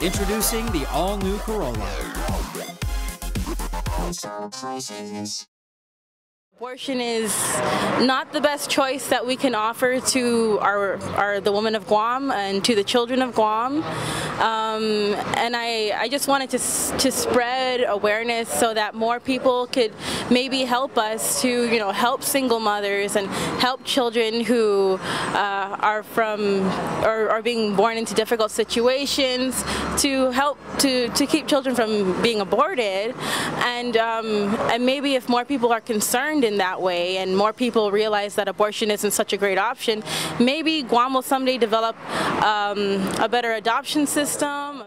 Introducing the all-new Corolla. Abortion is not the best choice that we can offer to our, our the women of Guam and to the children of Guam. Um, and I, I just wanted to, to spread awareness so that more people could maybe help us to you know help single mothers and help children who uh, are from or are being born into difficult situations to help to, to keep children from being aborted and um, and maybe if more people are concerned in that way and more people realize that abortion isn't such a great option, maybe Guam will someday develop um, a better adoption system